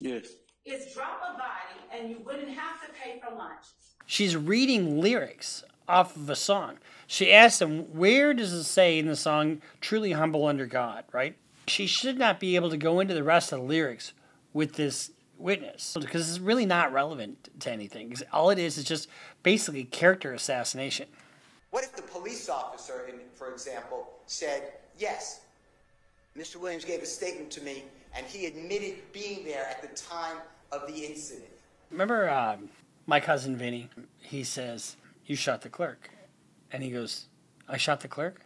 Yes. is drop a body and you wouldn't have to pay for lunch. She's reading lyrics off of a song. She asks him, Where does it say in the song, truly humble under God, right? She should not be able to go into the rest of the lyrics with this witness because it's really not relevant to anything. 'Cause All it is is just basically character assassination. What if the police officer, in, for example, said, Yes, Mr. Williams gave a statement to me and he admitted being there at the time of the incident? Remember um, my cousin Vinny? He says, You shot the clerk. And he goes, I shot the clerk?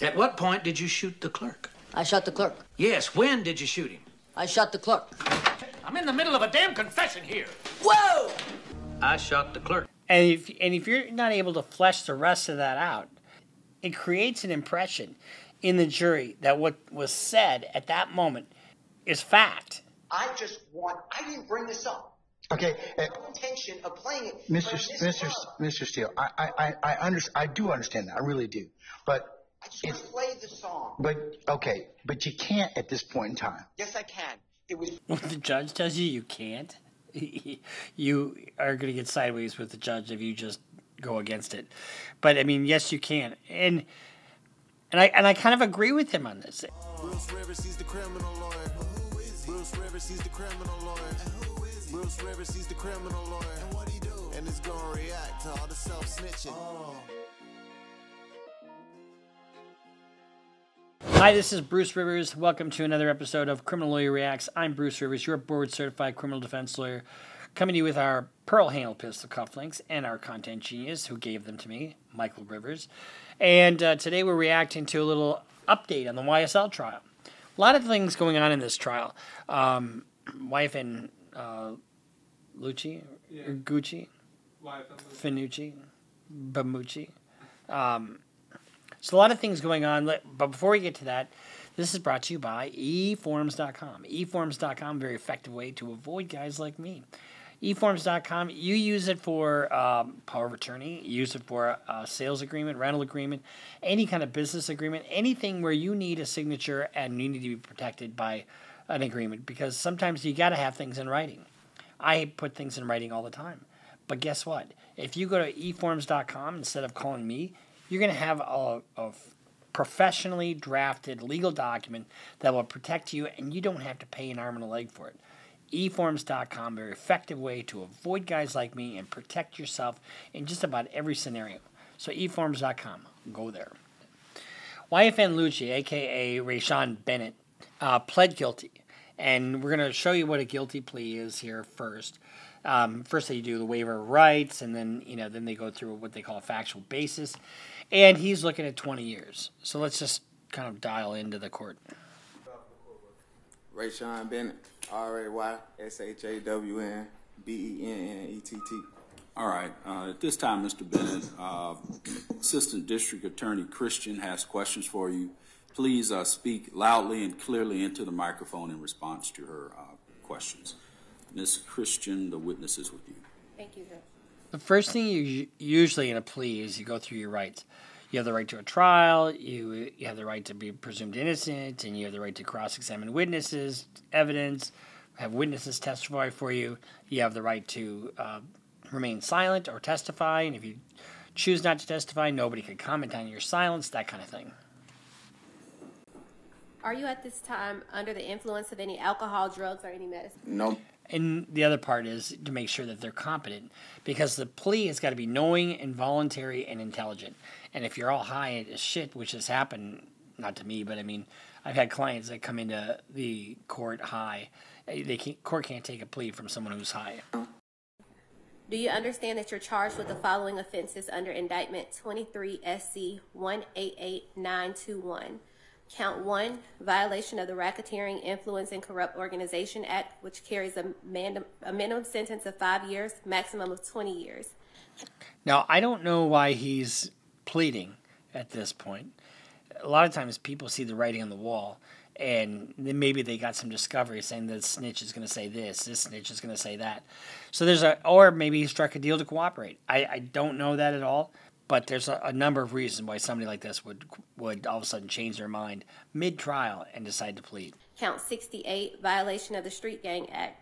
At what point did you shoot the clerk? I shot the clerk. Yes, when did you shoot him? I shot the clerk. I'm in the middle of a damn confession here. Whoa! I shot the clerk. And if, and if you're not able to flesh the rest of that out, it creates an impression in the jury that what was said at that moment is fact. I just want, I didn't bring this up. Okay, uh, No intention of playing it. Mr. but Mr. Club, Mr. Steel, I, I, I, I, under, I do understand that. I really do. But, I just want to play the song. but, okay, but you can't at this point in time. Yes, I can. It was When the judge tells you you can't, you are going to get sideways with the judge if you just go against it. But I mean, yes, you can, and and I and I kind of agree with him on this. Bruce Rivers, he's the criminal lawyer. Bruce Rivers, he's the criminal lawyer. Bruce Rivers, he's the criminal lawyer. And what he do? And it's gonna react to all the self snitching. Hi, this is Bruce Rivers. Welcome to another episode of Criminal Lawyer Reacts. I'm Bruce Rivers, your board certified criminal defense lawyer, coming to you with our pearl handle pistol cufflinks and our content genius who gave them to me, Michael Rivers. And uh, today we're reacting to a little update on the YSL trial. A lot of things going on in this trial. Um, wife and uh, Lucci, or Gucci, Finucci, Bamucci. Um, so a lot of things going on. But before we get to that, this is brought to you by eforms.com. eforms.com, very effective way to avoid guys like me. eforms.com, you use it for um, power of attorney, you use it for a sales agreement, rental agreement, any kind of business agreement, anything where you need a signature and you need to be protected by an agreement because sometimes you got to have things in writing. I put things in writing all the time. But guess what? If you go to eforms.com instead of calling me, you're going to have a, a professionally drafted legal document that will protect you, and you don't have to pay an arm and a leg for it. eforms.com, very effective way to avoid guys like me and protect yourself in just about every scenario. So, eforms.com, go there. YFN Lucci, aka Rayshawn Bennett, uh, pled guilty. And we're going to show you what a guilty plea is here first. Um, first, they do the waiver of rights, and then you know, then they go through what they call a factual basis. And he's looking at 20 years. So let's just kind of dial into the court. Rayshawn Bennett, R A Y S H A W N B E N N E T T. All right. Uh, at this time, Mr. Bennett, uh, Assistant District Attorney Christian has questions for you. Please uh, speak loudly and clearly into the microphone in response to her uh, questions. Ms. Christian, the witness is with you. Thank you, Judge. The first thing you usually in a plea is you go through your rights. You have the right to a trial, you, you have the right to be presumed innocent, and you have the right to cross examine witnesses, evidence, have witnesses testify for you. You have the right to uh, remain silent or testify, and if you choose not to testify, nobody can comment on your silence, that kind of thing. Are you at this time under the influence of any alcohol, drugs, or any medicine? No. And the other part is to make sure that they're competent because the plea has got to be knowing, and voluntary and intelligent. And if you're all high as shit, which has happened, not to me, but I mean, I've had clients that come into the court high. They can't, court can't take a plea from someone who's high. Do you understand that you're charged with the following offenses under indictment 23 SC 188921? Count one, violation of the Racketeering, Influence, and Corrupt Organization Act, which carries a, minimum sentence of five years, maximum of 20 years. Now, I don't know why he's pleading at this point. A lot of times people see the writing on the wall and then maybe they got some discovery saying that snitch is going to say this, this snitch is going to say that. So there's a, or maybe he struck a deal to cooperate. I, I don't know that at all, but there's a, a number of reasons why somebody like this would would all of a sudden change their mind mid trial and decide to plead. Count 68, violation of the Street Gang Act.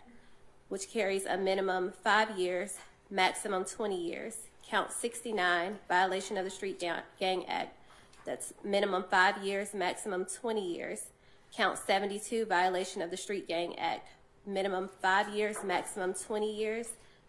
which carries a minimum five years, maximum 20 years. Count 69, violation of the Street Gang Act. That's minimum five years, maximum 20 years. Count 72, violation of the Street Gang Act. Minimum five years, maximum 20 years.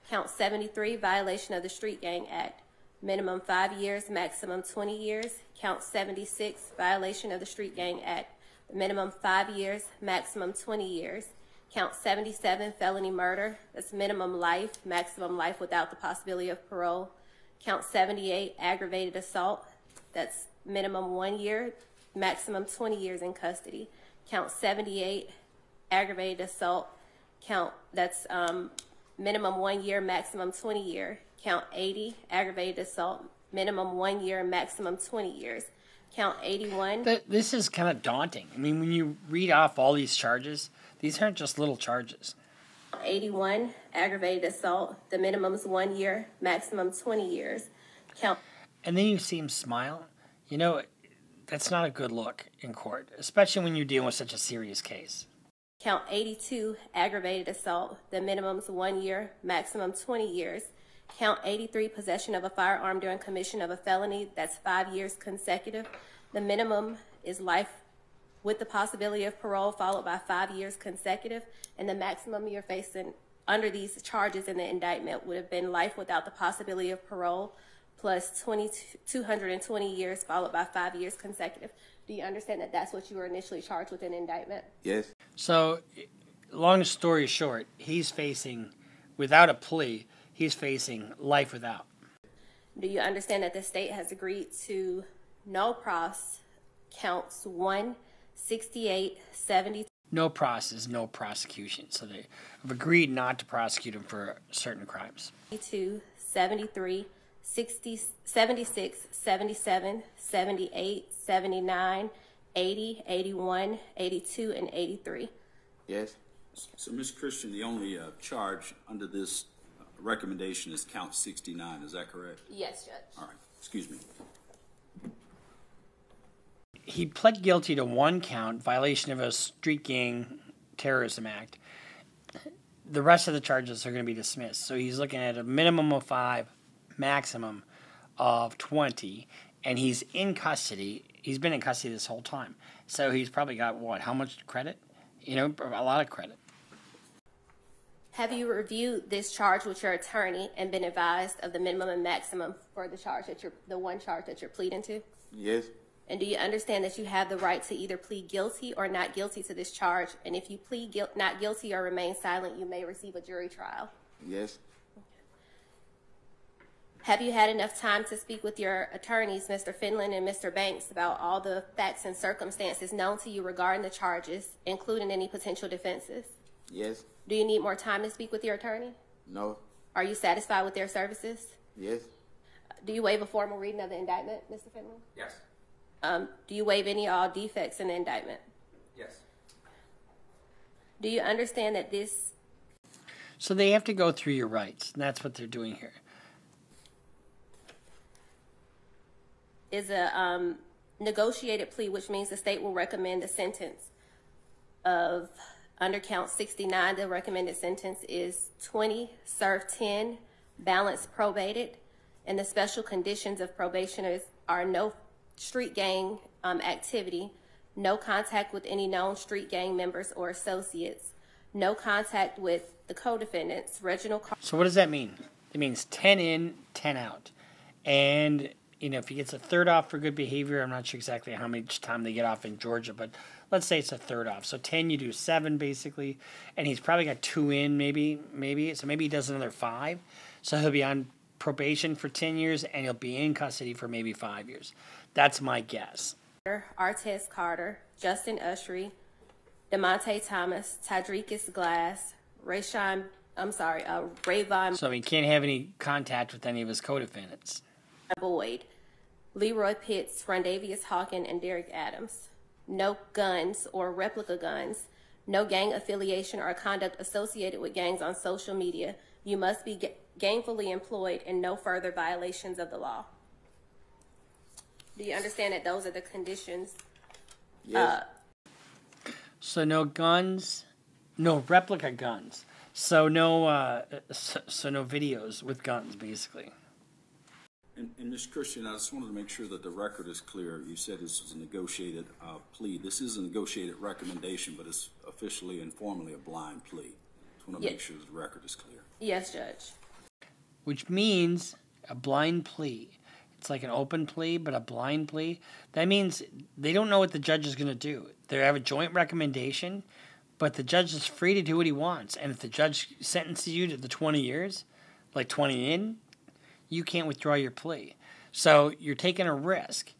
Count 73, violation of the Street Gang Act. Minimum five years, maximum 20 years. Count 76, violation of the Street Gang Act. Minimum five years, maximum 20 years. Count 77, felony murder. That's minimum life, maximum life without the possibility of parole. Count 78, aggravated assault. That's minimum one year, maximum 20 years in custody. Count 78, aggravated assault. Count, that's um, minimum one year, maximum 20 year. Count 80, aggravated assault, minimum one year, maximum 20 years. Count 81. Th- This is kind of daunting. I mean, when you read off all these charges, these aren't just little charges. 81, aggravated assault. The minimum is one year, maximum 20 years. Count And then you see him smile. You know, that's not a good look in court, especially when you're dealing with such a serious case. Count 82, aggravated assault. The minimum is one year, maximum 20 years. Count 83, possession of a firearm during commission of a felony. That's five years consecutive. The minimum is life with the possibility of parole, followed by five years consecutive. And the maximum you're facing under these charges in the indictment would have been life without the possibility of parole, plus 20, 220 years, followed by five years consecutive. Do you understand that that's what you were initially charged with in the indictment? Yes. So, long story short, he's facing, without a plea, he's facing life without. Do you understand that the state has agreed to no pros counts 1, 68, 70, No process, no prosecution. So they have agreed not to prosecute him for certain crimes. 72, 73, 60, 76, 77, 78, 79, 80, 81, 82, and 83. Yes. So, Ms. Christian, the only uh, charge under this recommendation is count 69, is that correct? Yes, Judge. All right, excuse me. He pled guilty to one count, violation of a street gang terrorism act. The rest of the charges are going to be dismissed. So he's looking at a minimum of five, maximum of 20, and he's in custody. He's been in custody this whole time. So he's probably got what? How much credit? You know, a lot of credit. Have you reviewed this charge with your attorney and been advised of the minimum and maximum for the charge that you're, the one charge that you're pleading to? Yes. And do you understand that you have the right to either plead guilty or not guilty to this charge? And if you plead not guilty or remain silent, you may receive a jury trial. Yes. Have you had enough time to speak with your attorneys, Mr. Findling and Mr. Banks, about all the facts and circumstances known to you regarding the charges, including any potential defenses? Yes. Do you need more time to speak with your attorney? No. Are you satisfied with their services? Yes. Do you waive a formal reading of the indictment, Mr. Findling? Yes. Um, do you waive any or all defects in the indictment? Yes. Do you understand that this So they have to go through your rights, and that's what they're doing here. is a um, negotiated plea, which means the state will recommend a sentence of under count 69. The recommended sentence is 20, serve 10, balance probated, and the special conditions of probationers are no street gang um, activity, no contact with any known street gang members or associates, no contact with the co-defendants, Reginald. So what does that mean? It means 10 in, 10 out. And, you know, if he gets a third off for good behavior, I'm not sure exactly how much time they get off in Georgia, but let's say it's a third off. So 10, you do seven basically. And he's probably got two in, maybe, maybe. So maybe he does another five. So he'll be on probation for 10 years and he'll be in custody for maybe five years. That's my guess. Artez Carter, Justin Ushery, Demonte Thomas, Tadrekus Glass, Rayshawn, I'm sorry, uh, Rayvon So he can't have any contact with any of his co-defendants. Boyd, Leroy Pitts, Rondavius Hawkin, and Derek Adams. No guns or replica guns. No gang affiliation or conduct associated with gangs on social media. You must be gainfully employed and no further violations of the law. Do you understand that those are the conditions? Yes. So no guns, no replica guns. So no, uh, so, so no videos with guns, basically. And, and Ms. Christian, I just wanted to make sure that the record is clear. You said this was a negotiated uh, plea. This is a negotiated recommendation, but it's officially and formally a blind plea. I Just want to Yeah. make sure the record is clear. Yes, Judge. which means a blind plea. It's like an open plea, but a blind plea. That means they don't know what the judge is going to do. They have a joint recommendation, but the judge is free to do what he wants. And if the judge sentences you to the 20 years, like 20 in, you can't withdraw your plea. So you're taking a risk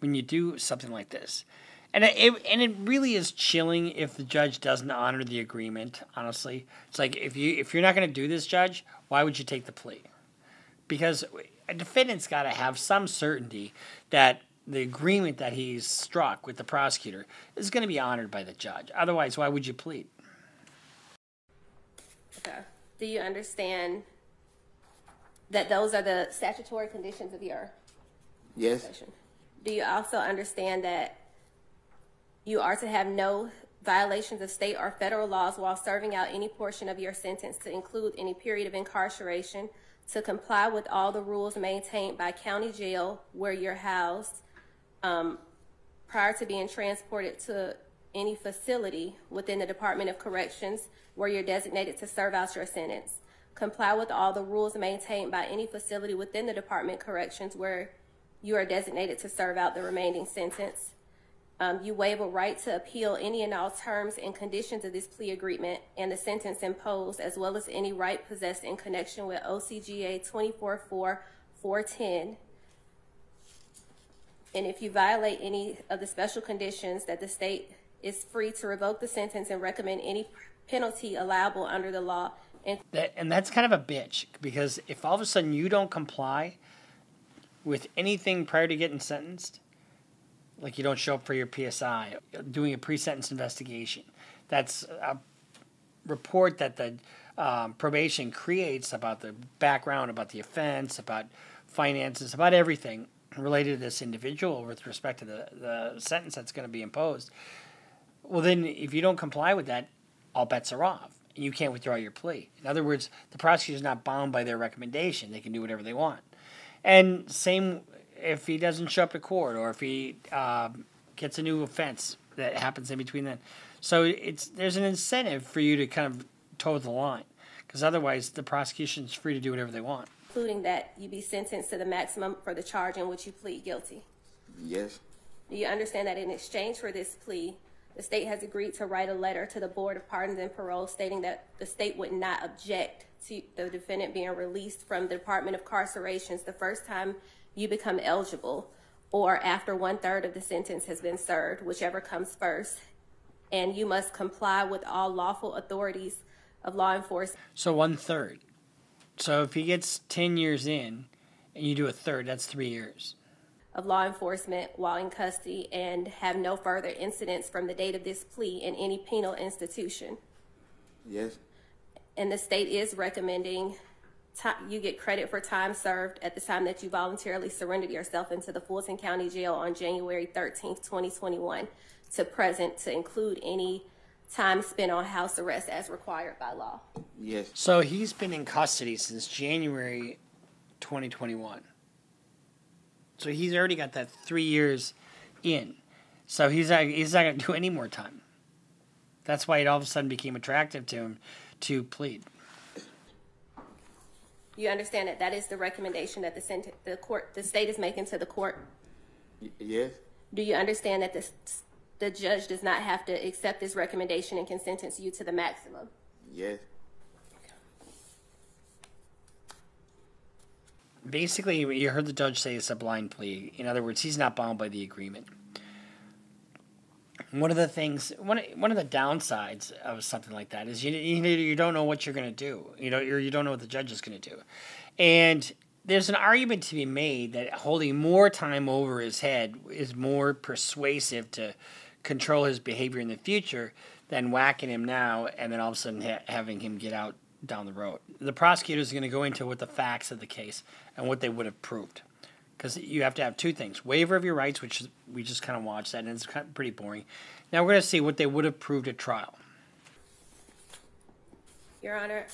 when you do something like this. And it, and it really is chilling if the judge doesn't honor the agreement. Honestly, it's like if you if you're not going to do this, judge, why would you take the plea? Because a defendant's got to have some certainty that the agreement that he's struck with the prosecutor is going to be honored by the judge. Otherwise, why would you plead? Okay. Do you understand that those are the statutory conditions of your Yes. session? Do you also understand that you are to have no violations of state or federal laws while serving out any portion of your sentence to include any period of incarceration, to comply with all the rules maintained by county jail where you're housed, um, prior to being transported to any facility within the Department of Corrections where you're designated to serve out your sentence. Comply with all the rules maintained by any facility within the Department of Corrections where you are designated to serve out the remaining sentence. Um, you waive a right to appeal any and all terms and conditions of this plea agreement and the sentence imposed, as well as any right possessed in connection with OCGA 24410. And if you violate any of the special conditions, that the state is free to revoke the sentence and recommend any penalty allowable under the law. And That, and that's kind of a bitch because if all of a sudden you don't comply with anything prior to getting sentenced, like you don't show up for your PSI, doing a pre-sentence investigation, that's a report that the um, probation creates about the background, about the offense, about finances, about everything related to this individual with respect to the, the sentence that's going to be imposed. Well, then, if you don't comply with that, all bets are off. You can't withdraw your plea. In other words, the prosecutor's not bound by their recommendation. They can do whatever they want. And same if he doesn't show up to court or if he um, gets a new offense that happens in between then. So it's there's an incentive for you to kind of toe the line because otherwise the prosecution is free to do whatever they want. including that you be sentenced to the maximum for the charge in which you plead guilty. Yes. Do you understand that in exchange for this plea, the state has agreed to write a letter to the Board of Pardons and Parole stating that the state would not object to the defendant being released from the Department of Carcerations the first time you become eligible or after one third of the sentence has been served, whichever comes first. And you must comply with all lawful authorities of law enforcement. So one third. So if he gets ten years in, and you do a third, that's three years. Of law enforcement while in custody and have no further incidents from the date of this plea in any penal institution. Yes. And the state is recommending you get credit for time served at the time that you voluntarily surrendered yourself into the Fulton County Jail on January 13th, 2021 to present to include any time spent on house arrest as required by law. Yes. So he's been in custody since January 2021. So he's already got that three years in. So he's not, he's not going to do any more time. That's why it all of a sudden became attractive to him to plead. You understand that that is the recommendation that the sent- the court the state is making to the court. Y- yes. Do you understand that the the judge does not have to accept this recommendation and can sentence you to the maximum? Yes. Basically, you heard the judge say it's a blind plea. In other words, he's not bound by the agreement. One of the things, one one of the downsides of something like that is you you, don't know what you're going to do. You know, you don't know what the judge is going to do, and there's an argument to be made that holding more time over his head is more persuasive to control his behavior in the future than whacking him now and then all of a sudden ha- having him get out down the road. The prosecutor is going to go into what the facts of the case and what they would have proved. Because you have to have two things waiver of your rights, which we just kind of watched that, and it's kind of pretty boring. Now we're going to see what they would have proved at trial. Your Honor,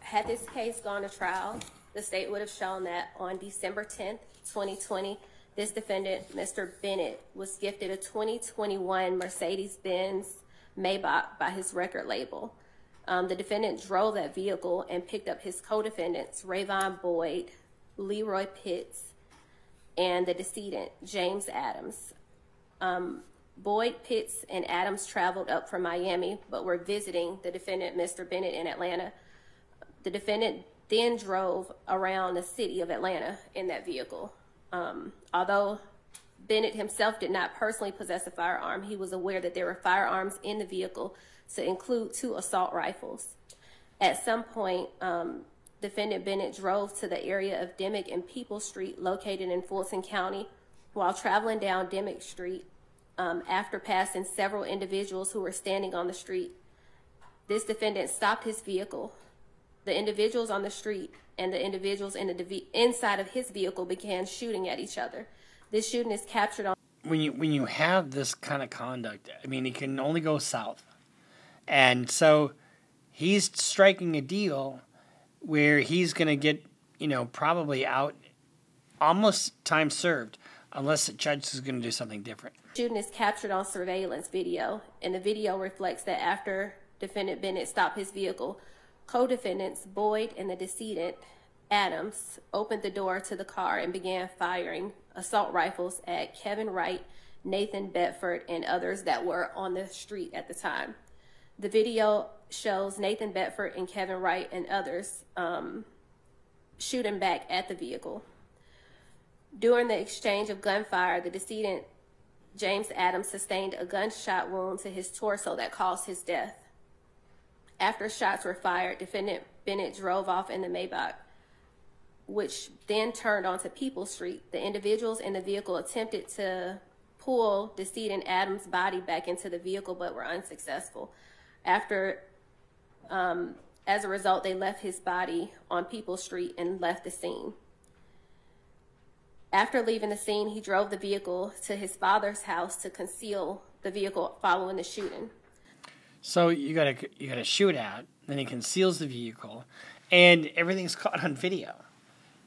had this case gone to trial, the state would have shown that on December 10th, 2020, this defendant, Mr. Bennett, was gifted a 2021 Mercedes-Benz Maybach by his record label. Um, the defendant drove that vehicle and picked up his co-defendants, Rayvon Boyd, Leroy Pitts, and the decedent, James Adams. Um, Boyd, Pitts, and Adams traveled up from Miami, but were visiting the defendant, Mr. Bennett, in Atlanta. The defendant then drove around the city of Atlanta in that vehicle. Um, although Bennett himself did not personally possess a firearm, he was aware that there were firearms in the vehicle, to include two assault rifles. At some point, um, defendant Bennett drove to the area of Dimmock and Peeples Street, located in Fulton County. While traveling down Dimmock Street, um, after passing several individuals who were standing on the street, this defendant stopped his vehicle. The individuals on the street and the individuals inside of his vehicle began shooting at each other. This shooting is captured on. When you when you have this kind of conduct, I mean, it can only go south, and so he's striking a deal where he's going to get you know probably out almost time served unless the judge is going to do something different. Shooting is captured on surveillance video, and the video reflects that after defendant Bennett stopped his vehicle, co-defendants Boyd and the decedent Adams opened the door to the car and began firing assault rifles at Kevin Wright, Nathan Bedford, and others that were on the street at the time. The video shows Nathan Bedford and Kevin Wright and others um, shooting back at the vehicle. During the exchange of gunfire, the decedent James Adams sustained a gunshot wound to his torso that caused his death. After shots were fired, defendant Bennett drove off in the Maybach, which then turned onto Peeples Street. The individuals in the vehicle attempted to pull decedent Adams' body back into the vehicle but were unsuccessful. After, um, as a result, they left his body on Peeples Street and left the scene. After leaving the scene, he drove the vehicle to his father's house to conceal the vehicle following the shooting. So you got a you got a shootout, then he conceals the vehicle, and everything's caught on video.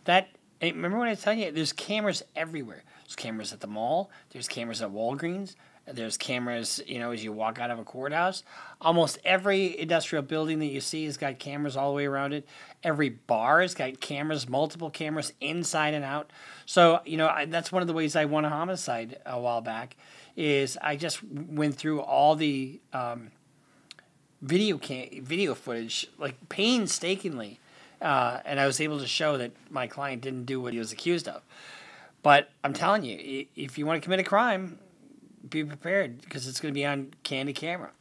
That remember when I tell you there's cameras everywhere. There's cameras at the mall. There's cameras at Walgreens. There's cameras, you know, as you walk out of a courthouse. Almost every industrial building that you see has got cameras all the way around it. Every bar has got cameras, multiple cameras inside and out. So, you know, I, that's one of the ways I won a homicide a while back. Is I just went through all the um, video cam- video footage like painstakingly, uh, and I was able to show that my client didn't do what he was accused of. But I'm telling you, if you want to commit a crime, be prepared because it's going to be on candy camera.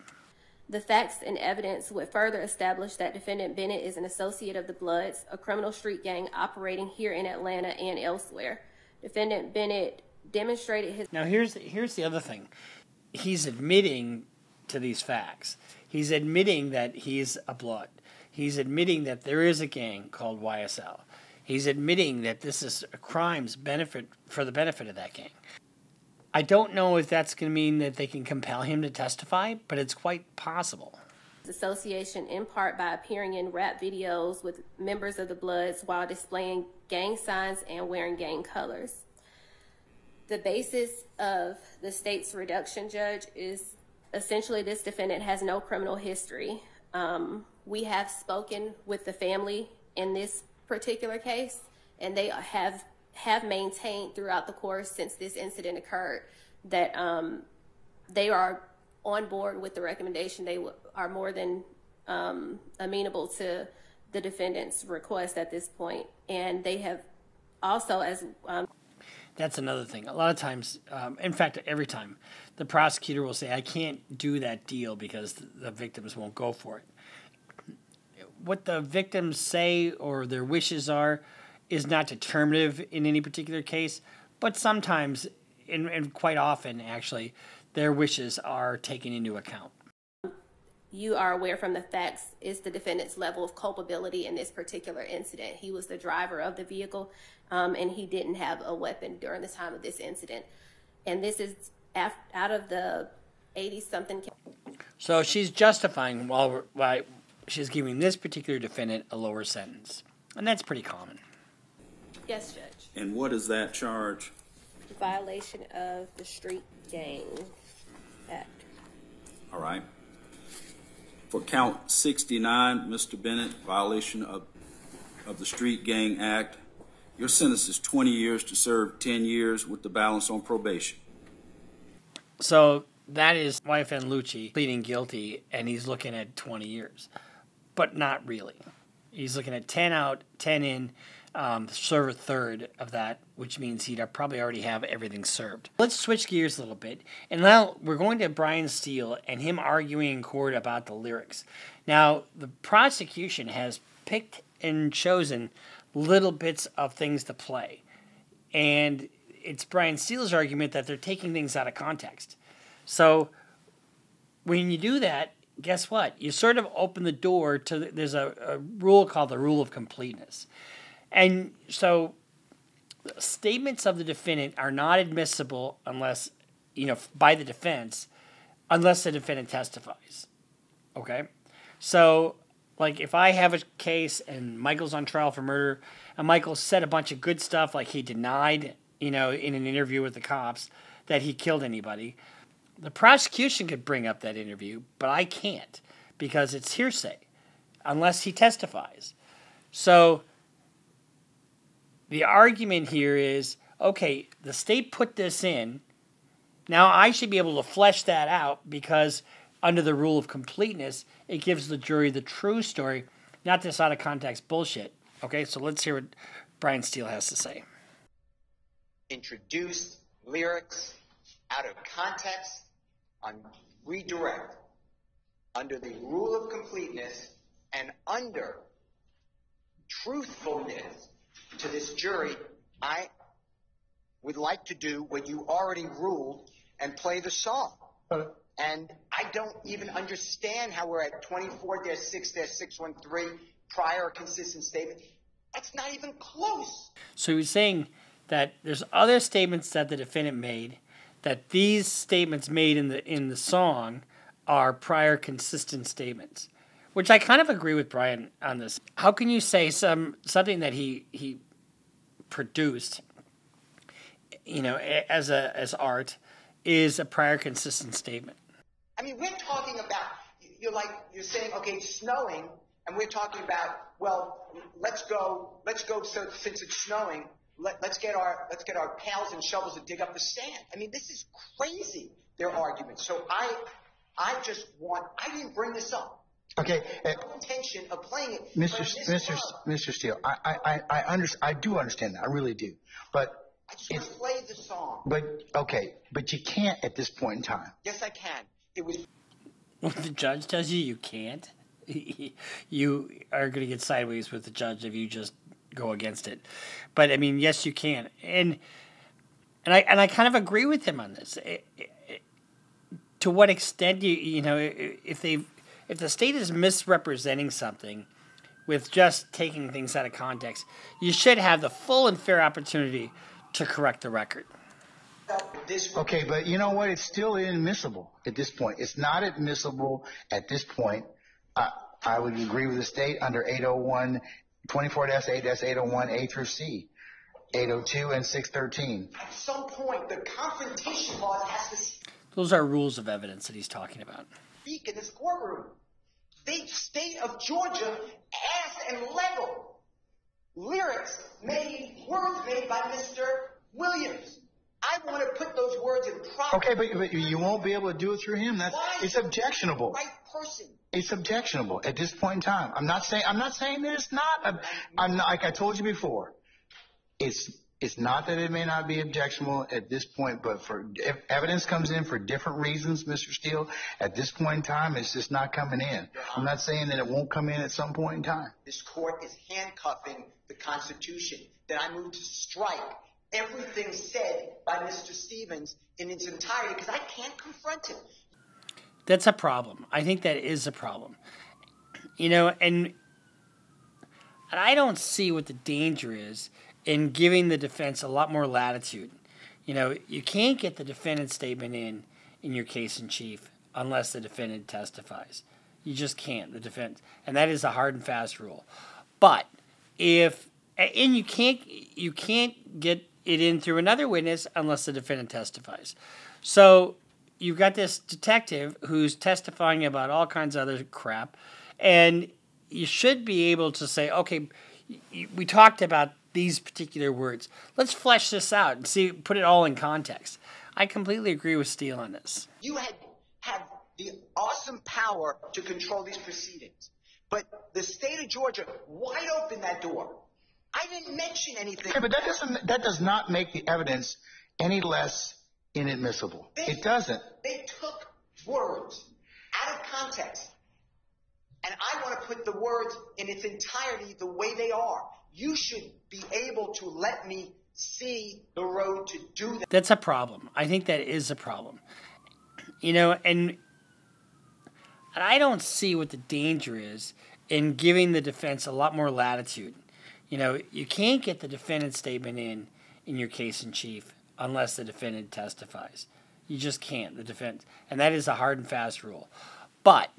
The facts and evidence would further establish that defendant Bennett is an associate of the Bloods, a criminal street gang operating here in Atlanta and elsewhere. Defendant Bennett demonstrated his. Now here's here's the other thing. He's admitting to these facts. He's admitting that he's a Blood. He's admitting that there is a gang called YSL. He's admitting that this is crimes benefit for the benefit of that gang. I don't know if that's going to mean that they can compel him to testify, but it's quite possible. Association in part by appearing in rap videos with members of the Bloods while displaying gang signs and wearing gang colors. The basis of the state's reduction judge is essentially this defendant has no criminal history. Um, we have spoken with the family in this particular case, and they have have maintained throughout the course since this incident occurred that um, they are on board with the recommendation. They are more than um, amenable to the defendant's request at this point, and they have also as um, that's another thing. A lot of times, um, in fact, every time, the prosecutor will say, "I can't do that deal because the victims won't go for it." What the victims say or their wishes are is not determinative in any particular case, but sometimes, and, and quite often, actually, their wishes are taken into account. You are aware from the facts is the defendant's level of culpability in this particular incident. He was the driver of the vehicle, um, and he didn't have a weapon during the time of this incident. And this is out of the 80 something. So she's justifying while why she's giving this particular defendant a lower sentence. And that's pretty common. Yes, Judge. And what is that charge? Violation of the Street Gang Act. All right. For count 69, Mr. Bennett, violation of, of the Street Gang Act, your sentence is 20 years to serve 10 years with the balance on probation. So that is YFN Lucci pleading guilty, and he's looking at 20 years, but not really. He's looking at 10 out, 10 in, um, serve a third of that, which means he'd probably already have everything served. Let's switch gears a little bit, and now we're going to Brian Steel and him arguing in court about the lyrics. Now, the prosecution has picked and chosen little bits of things to play, and it's Brian Steel's argument that they're taking things out of context. So when you do that, guess what? You sort of open the door to there's a, a rule called the rule of completeness. And so statements of the defendant are not admissible unless, you know, by the defense, unless the defendant testifies. Okay? So, like, if I have a case and Michael's on trial for murder, and Michael said a bunch of good stuff, like he denied, you know, in an interview with the cops that he killed anybody, the prosecution could bring up that interview, but I can't because it's hearsay unless he testifies. So, the argument here is okay, the state put this in. Now I should be able to flesh that out because under the rule of completeness, it gives the jury the true story, not this out of context bullshit. Okay, so let's hear what Brian Steel has to say. Introduce lyrics out of context on redirect under the rule of completeness and under truthfulness to this jury, I would like to do what you already ruled and play the song. Uh-huh. And I don't even understand how we're at 24 6 613 prior consistent statement. That's not even close. So he's saying that there's other statements that the defendant made that these statements made in the in the song are prior consistent statements which I kind of agree with Brian on this. How can you say some something that he he produced, you know, as a as art, is a prior consistent statement? I mean, we're talking about you're like you're saying, okay, it's snowing, and we're talking about well, let's go, let's go. So since it's snowing, let, let's get our let's get our pails and shovels to dig up the sand. I mean, this is crazy. Their arguments. So I I just want I didn't bring this up. Okay, uh, no intention of playing it. Mr. but this Mr. club, Mr. Steel, I I I I, under, I do understand that. I really do. But I just want to play the song. but okay, but you can't at this point in time. Yes, I can. It was When the judge tells you you can't, you are going to get sideways with the judge if you just go against it. But I mean, yes, you can, and and I and I kind of agree with him on this. It- it- to what extent you you know if they if the state is misrepresenting something with just taking things out of context, you should have the full and fair opportunity to correct the record. Okay, but you know what? It's still inadmissible at this point. It's not admissible at this point. Uh, I would agree with the state under 801, 24-8-801 A through C, 802 and 613. At some point, the confrontation clause has to Those are rules of evidence that he's talking about. speak in this courtroom. The state of Georgia ass and level lyrics made words made by Mr. Williams. I want to put those words in proper Okay, but, but you won't be able to do it through him. That's Why? it's objectionable. right person. It's objectionable at this point in time. I'm not saying I'm not saying that it's not. I'm, I'm not, like I told you before. It's it's not that it may not be objectionable at this point, but for if evidence comes in for different reasons, Mr. Steel, at this point in time, it's just not coming in. I'm not saying that it won't come in at some point in time. This court is handcuffing the Constitution. That I move to strike everything said by Mr. Stevens in its entirety because I can't confront him. That's a problem. I think that is a problem. You know, and and I don't see what the danger is in giving the defense a lot more latitude. You know, you can't get the defendant's statement in in your case in chief unless the defendant testifies. You just can't. The defense, and that is a hard and fast rule. But if and you can't you can't get it in through another witness unless the defendant testifies. So you've got this detective who's testifying about all kinds of other crap, and you should be able to say, okay, we talked about these particular words. Let's flesh this out and see, put it all in context. I completely agree with Steel on this. You had have the awesome power to control these proceedings, but the state of Georgia wide open that door. I didn't mention anything. Yeah, but that doesn't that does not make the evidence any less inadmissible. They, it doesn't. They took words out of context. And I want to put the words in its entirety the way they are. You should be able to let me see the road to do that. That's a problem. I think that is a problem. You know, and I don't see what the danger is in giving the defense a lot more latitude. You know, you can't get the defendant's statement in in your case in chief unless the defendant testifies. You just can't. The defense, and that is a hard and fast rule. But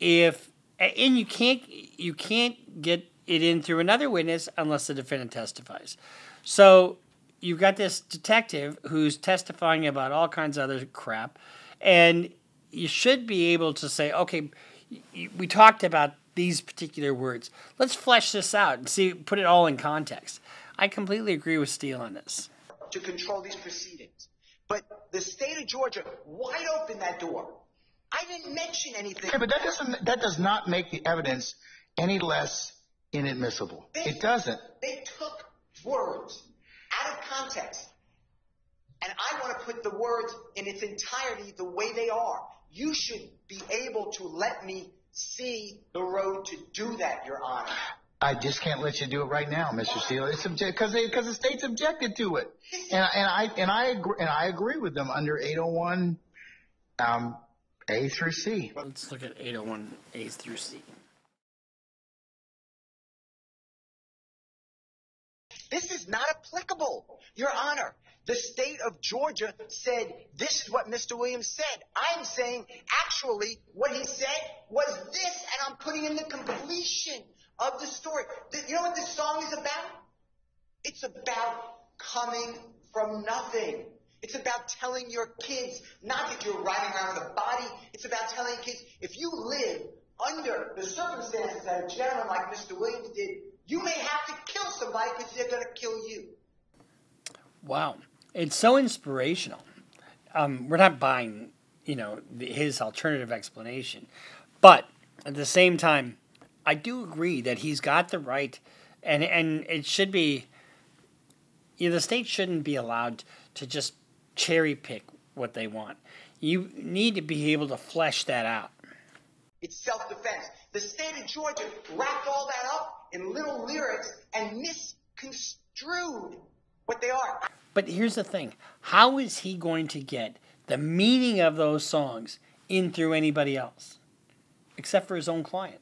if and you can't you can't get it in through another witness unless the defendant testifies. So you've got this detective who's testifying about all kinds of other crap, and you should be able to say, okay, we talked about these particular words. Let's flesh this out and see, put it all in context. I completely agree with Steel on this. To control these proceedings, but the state of Georgia wide open that door. I didn't mention anything. Yeah, but that doesn't that does not make the evidence any less inadmissible. They, it doesn't. They took words out of context. And I want to put the words in its entirety the way they are. You should be able to let me see the road to do that, Your Honor. I just can't let you do it right now, Mr. Steel. It's because because the state's objected to it, and and I and I agree and I agree with them under 801 um, A through C. Let's look at 801 A through C. This is not applicable, Your Honor. The state of Georgia said this is what Mr. Williams said. I'm saying actually what he said was this, and I'm putting in the completion of the story. You know what this song is about? It's about coming from nothing. It's about telling your kids, not that you're riding around with a body, it's about telling kids, if you live under the circumstances that a gentleman like Mr. Williams did, you may have to kill somebody because they're going to kill you. Wow. It's so inspirational. Um, we're not buying, you know, his alternative explanation. But at the same time, I do agree that he's got the right, and, and it should be, you know, the state shouldn't be allowed to just cherry pick what they want. You need to be able to flesh that out. It's self defense. The state of Georgia wrapped all that up in little lyrics and misconstrued what they are. But here's the thing how is he going to get the meaning of those songs in through anybody else except for his own client?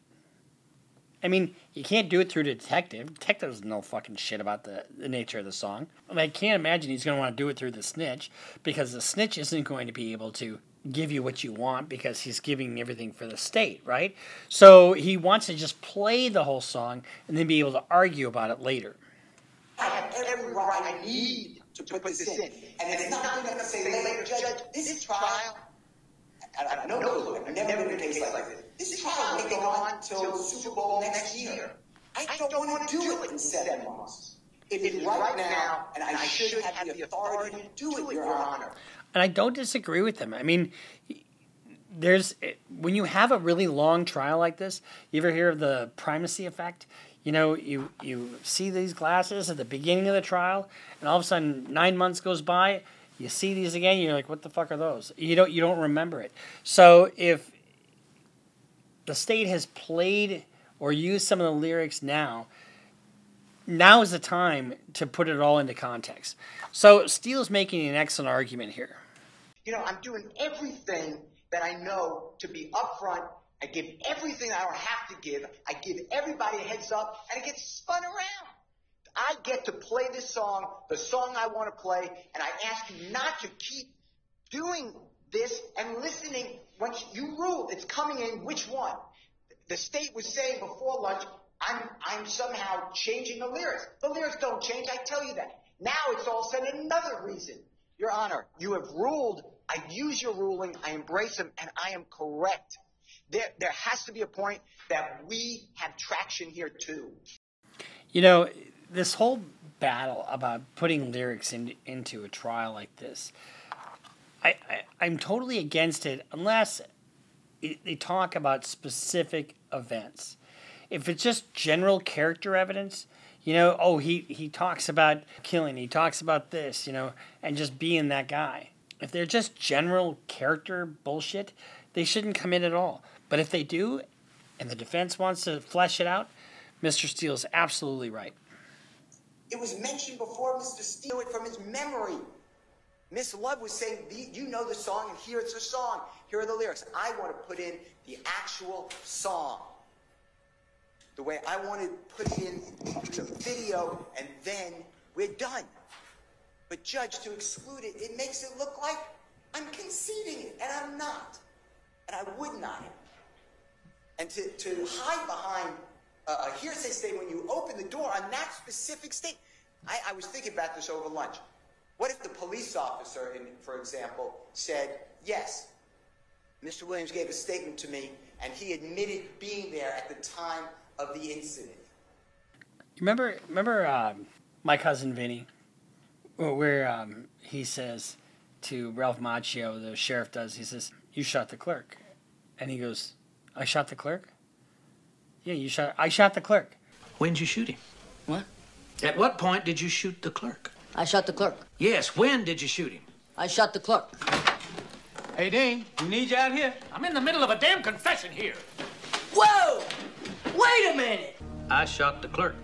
I mean, you can't do it through detective. Detective doesn't know fucking shit about the, the nature of the song. I, mean, I can't imagine he's going to want to do it through the snitch because the snitch isn't going to be able to give you what you want because he's giving everything for the state, right? So he wants to just play the whole song and then be able to argue about it later. I have every right I need to put this in. And it's not to say later, Judge, this trial, I have no clue, I've never been case like this. This trial may go on until Super Bowl next year. I don't want to do it in seven months. It is right now, and I should have the authority to do it, Your Honor. And I don't disagree with them. I mean, there's when you have a really long trial like this, you ever hear of the primacy effect? You know, you you see these glasses at the beginning of the trial, and all of a sudden, nine months goes by, you see these again, you're like, what the fuck are those? You don't you don't remember it. So if the state has played or used some of the lyrics now, now is the time to put it all into context. So Steel's making an excellent argument here. You know, I'm doing everything that I know to be upfront. I give everything I have to give. I give everybody a heads up, and it gets spun around. I get to play this song, the song I want to play, and I ask you not to keep doing this and listening. Once you rule, it's coming in. Which one? the state was saying before lunch, I'm, I'm somehow changing the lyrics. The lyrics don't change, I tell you that. Now it's all said another reason. Your Honor, you have ruled, I use your ruling, I embrace them, and I am correct. There, there has to be a point that we have traction here too. You know, this whole battle about putting lyrics in, into a trial like this, I, I, I'm totally against it unless it, they talk about specific events. If it's just general character evidence, you know, oh, he, he talks about killing, he talks about this, you know, and just being that guy. If they're just general character bullshit, they shouldn't come in at all. But if they do, and the defense wants to flesh it out, Mr. Steel's absolutely right. It was mentioned before Mr. Steel it from his memory. Miss Love was saying, you know the song, and here it's the song. Here are the lyrics. I want to put in the actual song the way I want to put it in the video, and then we're done. But, Judge, to exclude it, it makes it look like I'm conceding it, and I'm not. And I would not. And to, to hide behind a hearsay statement when you open the door on that specific state, I, I was thinking about this over lunch. What if the police officer, in, for example, said, yes, Mr. Williams gave a statement to me, and he admitted being there at the time of the incident. Remember, remember um, my cousin Vinny, where um, he says to Ralph Macchio, the sheriff does, he says, "You shot the clerk," and he goes, "I shot the clerk." Yeah, you shot. I shot the clerk. When did you shoot him? What? At what point did you shoot the clerk? I shot the clerk. Yes, when did you shoot him? I shot the clerk. Hey, Dean, we need you out here. I'm in the middle of a damn confession here. Whoa! Wait a minute! I shot the clerk.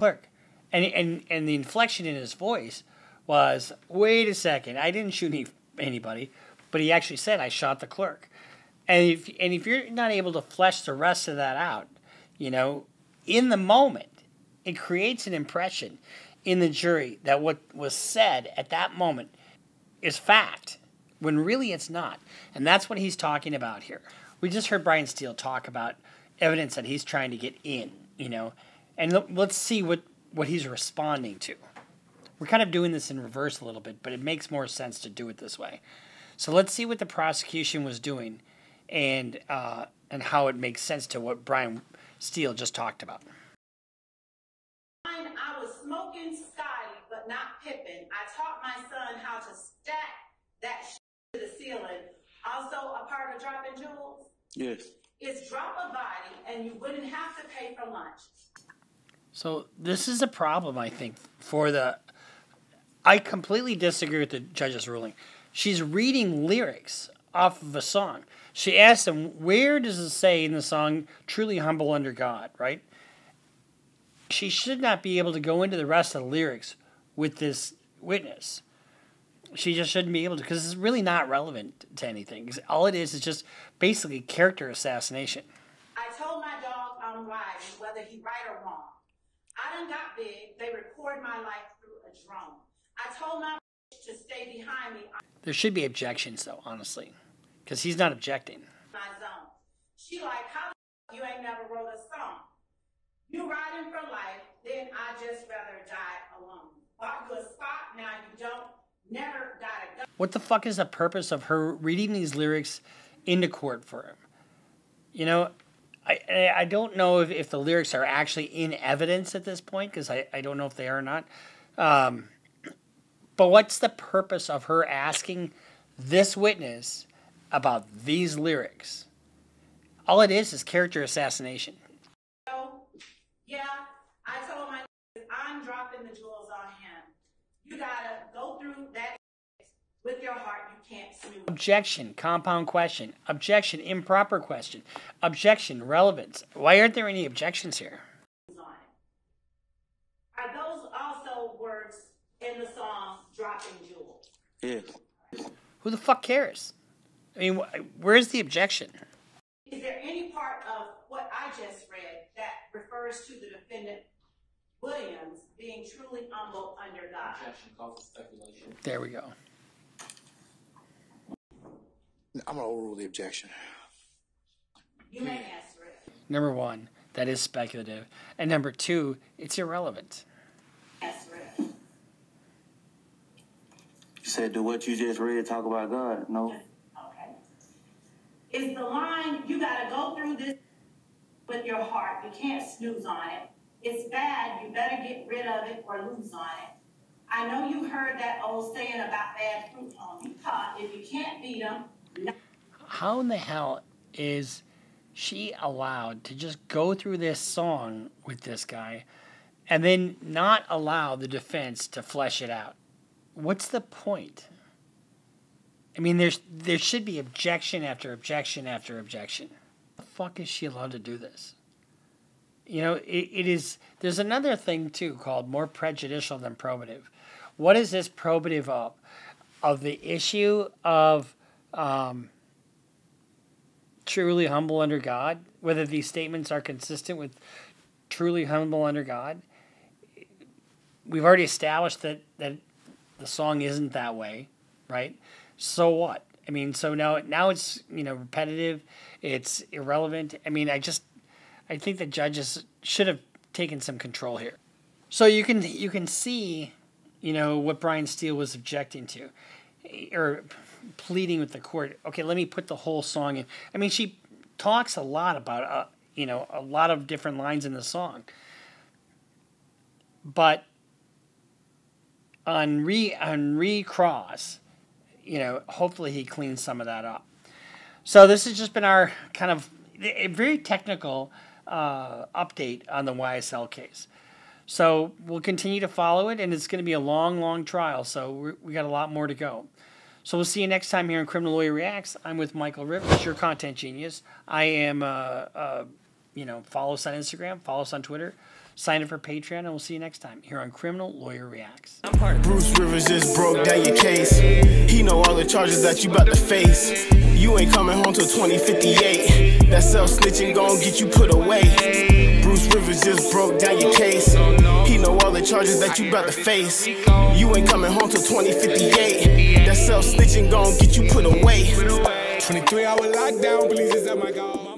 Clerk. And, and, and the inflection in his voice was, wait a second, I didn't shoot any, anybody, but he actually said, I shot the clerk. And if, and if you're not able to flesh the rest of that out, you know, in the moment, it creates an impression in the jury that what was said at that moment is fact, when really it's not. And that's what he's talking about here. We just heard Brian Steel talk about evidence that he's trying to get in, you know, and let's see what, what he's responding to. We're kind of doing this in reverse a little bit, but it makes more sense to do it this way. So let's see what the prosecution was doing and uh, and how it makes sense to what Brian Steel just talked about. I was smoking Scotty, but not Pippen. I taught my son how to stack that to the ceiling. Also, a part of dropping jewels Yes. is drop a body, and you wouldn't have to pay for lunch. So this is a problem, I think, for the. I completely disagree with the judge's ruling. She's reading lyrics off of a song. She asked him, Where does it say in the song, truly humble under God, right? She should not be able to go into the rest of the lyrics with this witness. She just shouldn't be able to, because it's really not relevant to anything. All it is is just basically character assassination. I told my dog I'm riding, whether he right or wrong. I done got big. They record my life through a drone. I told my to stay behind me. There should be objections, though, honestly, because he's not objecting. My zone. She like, how you ain't never wrote a song? You riding for life, then I just rather die alone. Bought you a spot, now you don't. Never got a gun. What the fuck is the purpose of her reading these lyrics into court for him? You know, I I don't know if, if the lyrics are actually in evidence at this point because I, I don't know if they are or not. Um, but what's the purpose of her asking this witness about these lyrics? All it is is character assassination. Yeah, I told my I'm dropping the jewels on him. You gotta go through that with your heart. You can't snooze. Objection, compound question. Objection, improper question. Objection, relevance. Why aren't there any objections here? Are those also words in the song "Dropping Jewels"? Yes. Who the fuck cares? I mean, where's the objection? Is there any part of what I just read that refers to the defendant Williams being truly humble under God? Objection speculation. There we go. I'm gonna overrule the objection. You may answer it. Number one, that is speculative. And number two, it's irrelevant. That's. You said, do what you just read, talk about God. No. Is the line, you gotta go through this with your heart. You can't snooze on it. It's bad, you better get rid of it or lose on it. I know you heard that old saying about bad fruit on you caught. If you can't beat them, no. How in the hell is she allowed to just go through this song with this guy and then not allow the defense to flesh it out? What's the point? I mean, there's there should be objection after objection after objection. the fuck is she allowed to do this? You know, it, it is. There's another thing too called more prejudicial than probative. What is this probative of? Of the issue of um, truly humble under God, whether these statements are consistent with truly humble under God. We've already established that that the song isn't that way, right? So what? I mean, so now now it's you know repetitive, it's irrelevant. I mean, I just I think the judges should have taken some control here. So you can you can see, you know, what Brian Steel was objecting to, or pleading with the court. Okay, let me put the whole song in. I mean, she talks a lot about uh, you know a lot of different lines in the song, but on re on recross, you know, hopefully he cleans some of that up. So this has just been our kind of a very technical uh, update on the YSL case. So we'll continue to follow it, and it's going to be a long, long trial. So we got a lot more to go. So we'll see you next time here on Criminal Lawyer Reacts. I'm with Michael Rivers, your content genius. I am, uh, uh, you know, follow us on Instagram, follow us on Twitter, sign up for Patreon, and we'll see you next time here on Criminal Lawyer Reacts. Bruce Rivers just broke down your case. He know all the charges that you about to face. You ain't coming home till 2058. That self snitching gon' get you put away. Bruce Rivers just broke down your case. He know all the charges that you about to face. You ain't coming home till 2058. That self snitching gon' get you put away. 23 hour lockdown, please, is that my God?